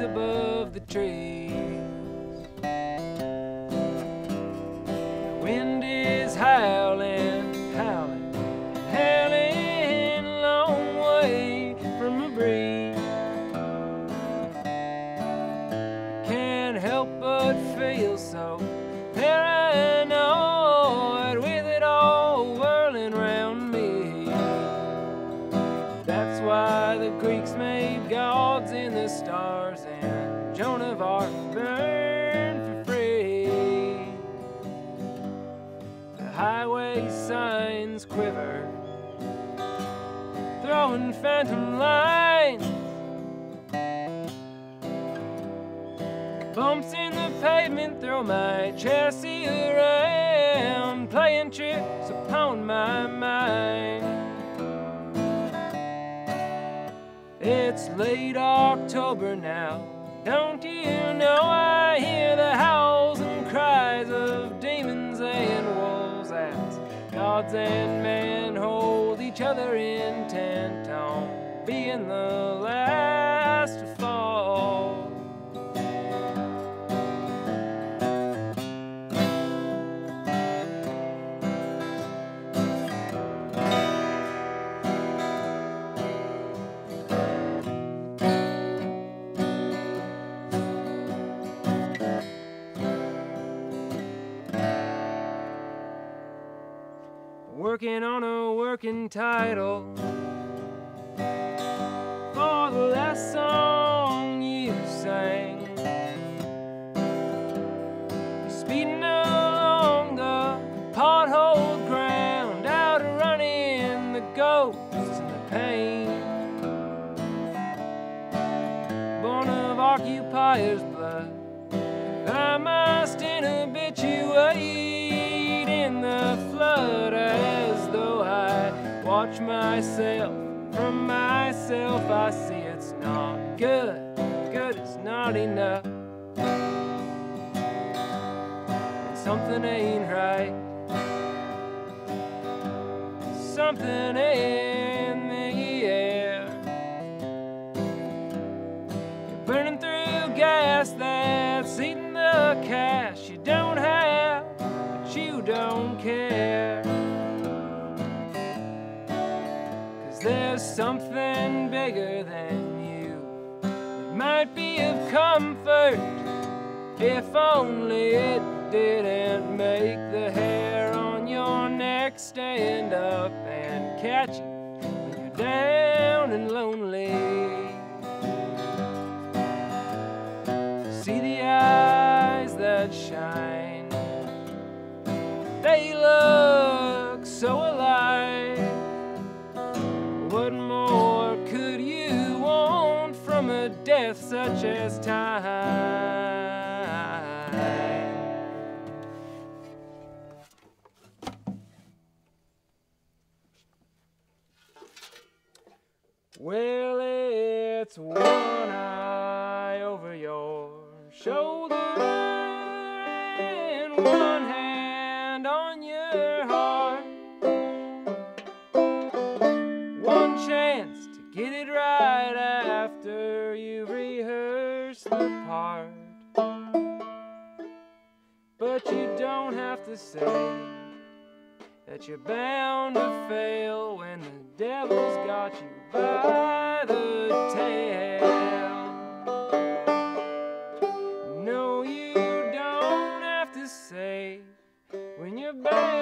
above the trees. The wind is howling, howling, howling long way from a breeze. Can't help but feel so paranoid the Greeks made gods in the stars and Joan of Arc burned for free. The highway signs quiver, throwing phantom lines. Bumps in the pavement throw my chassis around, playing tricks upon my mind. It's late October now. Don't you know I hear the howls and cries of demons and wolves as gods and men hold each other intent on being the last Working on a working title for the last song you sang. Speeding along the ground, out running the ghosts and the pain. Born of occupier's blood, watch myself from myself. I see it's not good, good is not enough. And something ain't right, something in something bigger than you. It might be of comfort if only it didn't make the hair on your neck stand up and catch you when you're down and lonely. See the eyes that shine, death such as time? Well, it's one eye over your shoulder have to say that you're bound to fail when the devil's got you by the tail. No, you don't have to say when you're bound